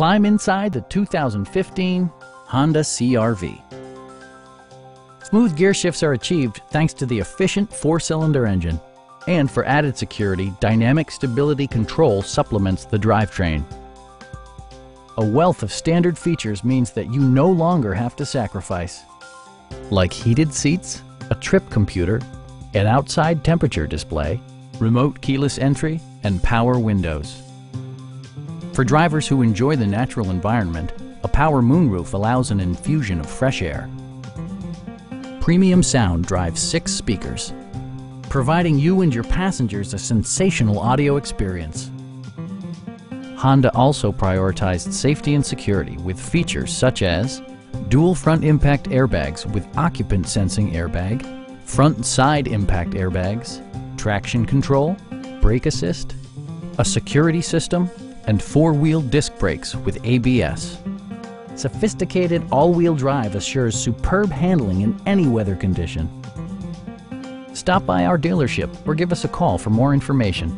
Climb inside the 2015 Honda CRV. Smooth gear shifts are achieved thanks to the efficient four-cylinder engine. And for added security, Dynamic Stability Control supplements the drivetrain. A wealth of standard features means that you no longer have to sacrifice. Like heated seats, a trip computer, an outside temperature display, remote keyless entry, and power windows. For drivers who enjoy the natural environment, a power moonroof allows an infusion of fresh air. Premium sound drives six speakers, providing you and your passengers a sensational audio experience. Honda also prioritized safety and security with features such as dual front impact airbags with occupant sensing airbag, front side impact airbags, traction control, brake assist, a security system, and four-wheel disc brakes with ABS. Sophisticated all-wheel drive assures superb handling in any weather condition. Stop by our dealership or give us a call for more information.